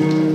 Thank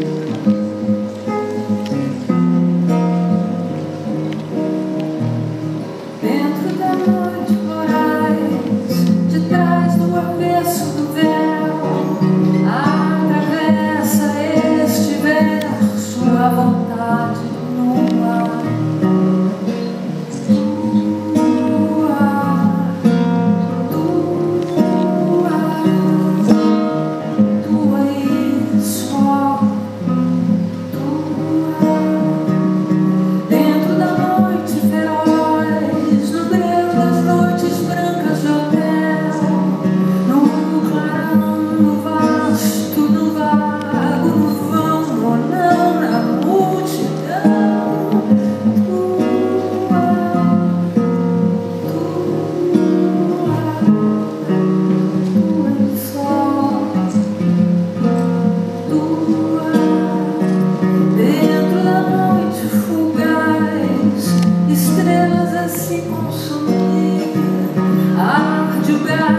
that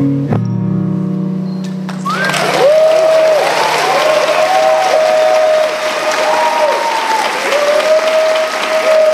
Mm-hmm.